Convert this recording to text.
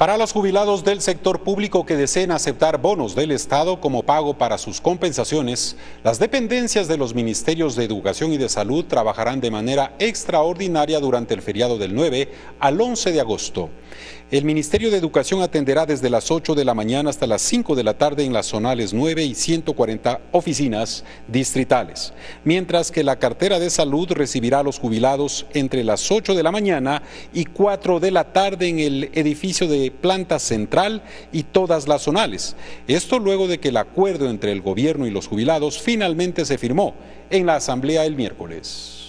Para los jubilados del sector público que deseen aceptar bonos del Estado como pago para sus compensaciones, las dependencias de los Ministerios de Educación y de Salud trabajarán de manera extraordinaria durante el feriado del 9 al 11 de agosto. El Ministerio de Educación atenderá desde las 8 de la mañana hasta las 5 de la tarde en las zonales 9 y 140 oficinas distritales, mientras que la cartera de salud recibirá a los jubilados entre las 8 de la mañana y 4 de la tarde en el edificio de planta central y todas las zonales. Esto luego de que el acuerdo entre el gobierno y los jubilados finalmente se firmó en la asamblea el miércoles.